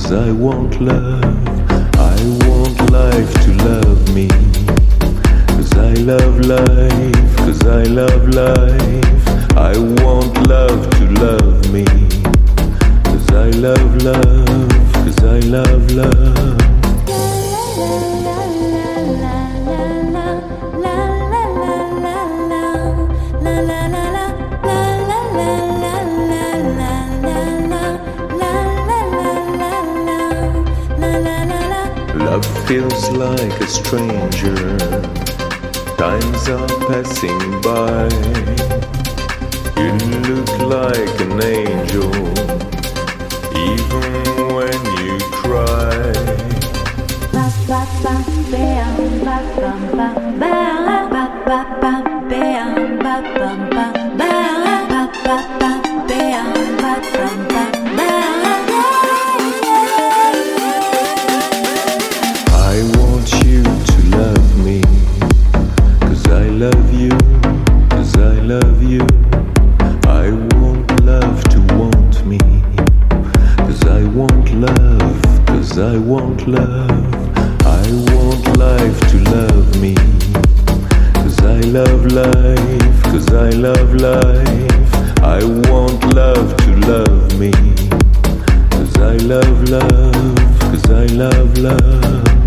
cause I want love. I want life to love me. Cause I love life, cause I love life. I want love to love me. Cause I love love, cause I love. Love like a stranger. Times are passing by. You look like an angel, even when you cry. I love you. I want love to want me. Cause I want love, cause I want love. I want life to love me. Cause I love life, cause I love life. I want love to love me. Cause I love love, cause I love love.